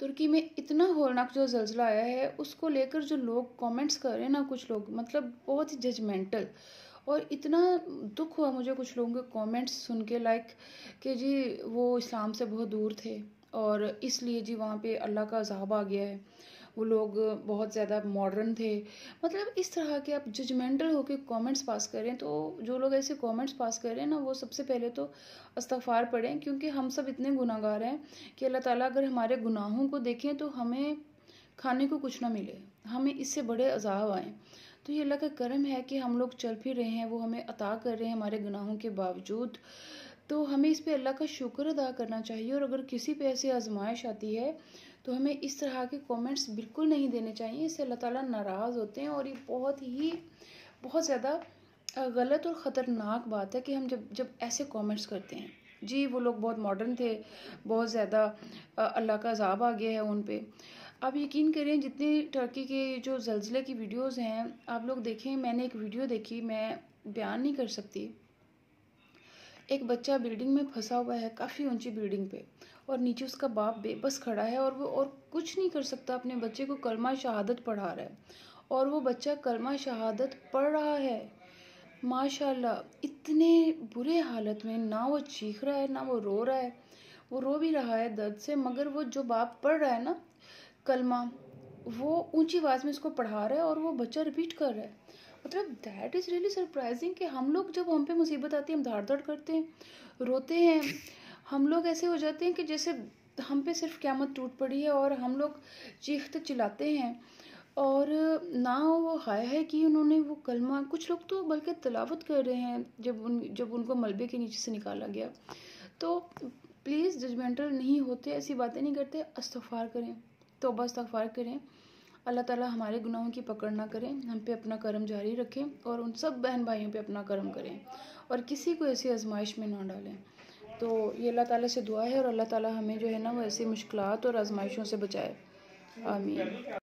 तुर्की में इतना होलनाक जो जल्जला आया है, उसको लेकर जो लोग कमेंट्स कर रहे हैं ना कुछ लोग मतलब बहुत ही जजमेंटल और इतना दुख हुआ मुझे कुछ लोगों के कमेंट्स सुन के लाइक कि जी वो इस्लाम से बहुत दूर थे और इसलिए जी वहाँ पे अल्लाह का अजाब आ गया है। वो लोग बहुत ज़्यादा मॉडर्न थे। मतलब इस तरह के आप जजमेंटल होकर कमेंट्स पास करें तो जो लोग ऐसे कमेंट्स पास कर ना, वो सबसे पहले तो अस्तफ़ार पढ़ें क्योंकि हम सब इतने गुनागार हैं कि अल्लाह ताला अगर हमारे गुनाहों को देखें तो हमें खाने को कुछ ना मिले, हमें इससे बड़े अजाब आएँ। तो ये अल्लाह का करम है कि हम लोग चल फिर रहे हैं, वो हमें अता कर रहे हैं हमारे गुनाहों के बावजूद। तो हमें इस पर अल्लाह का शुक्र अदा करना चाहिए और अगर किसी पे ऐसी आजमाइश आती है तो हमें इस तरह के कमेंट्स बिल्कुल नहीं देने चाहिए। इससे अल्लाह ताला नाराज़ होते हैं और ये बहुत ही, बहुत ज़्यादा गलत और ख़तरनाक बात है कि हम जब जब ऐसे कमेंट्स करते हैं। जी, वो लोग बहुत मॉडर्न थे, बहुत ज़्यादा अल्लाह का अजाब आ गया है उन पर आप यकीन करें, जितनी टर्की के जो जल्जले की वीडियोस हैं, आप लोग देखें, मैंने एक वीडियो देखी, मैं बयान नहीं कर सकती। एक बच्चा बिल्डिंग में फंसा हुआ है, काफ़ी ऊँची बिल्डिंग पे। और नीचे उसका बाप बेबस खड़ा है और वो और कुछ नहीं कर सकता, अपने बच्चे को कलमा शहादत पढ़ा रहा है। और वो बच्चा कलमा शहादत पढ़ रहा है। माशाल्लाह, इतने बुरे हालत में ना वो चीख रहा है, ना वो रो रहा है। वो रो भी रहा है दर्द से, मगर वो जो बाप पढ़ रहा है ना, कलमा, वो ऊँची आवाज़ में उसको पढ़ा रहा है और वो बच्चा रिपीट कर रहा है। मतलब दैट इज़ रियली सरप्राइजिंग कि हम लोग जब हम पे मुसीबत आती है, हम धाड़ धाड़ करते हैं, रोते हैं, हम लोग ऐसे हो जाते हैं कि जैसे हम पे सिर्फ़ क्यामत टूट पड़ी है और हम लोग चीखते चिल्लाते हैं और ना वो हाय है कि उन्होंने वो कलमा, कुछ लोग तो बल्कि तलावत कर रहे हैं जब उन, जब उनको मलबे के नीचे से निकाला गया। तो प्लीज़ जजमेंटल नहीं होते, ऐसी बातें नहीं करते अस्तफ़ार करें, तोबा इस्तफ़ार करें। अल्लाह ताला हमारे गुनाहों की पकड़ ना करें, हम पे अपना कर्म जारी रखें और उन सब बहन भाइयों पे अपना कर्म करें और किसी को ऐसी आजमाइश में ना डालें। तो ये अल्लाह ताला से दुआ है और अल्लाह ताला हमें जो है ना वो ऐसी मुश्किल और आजमाइशों से बचाए। आमीन।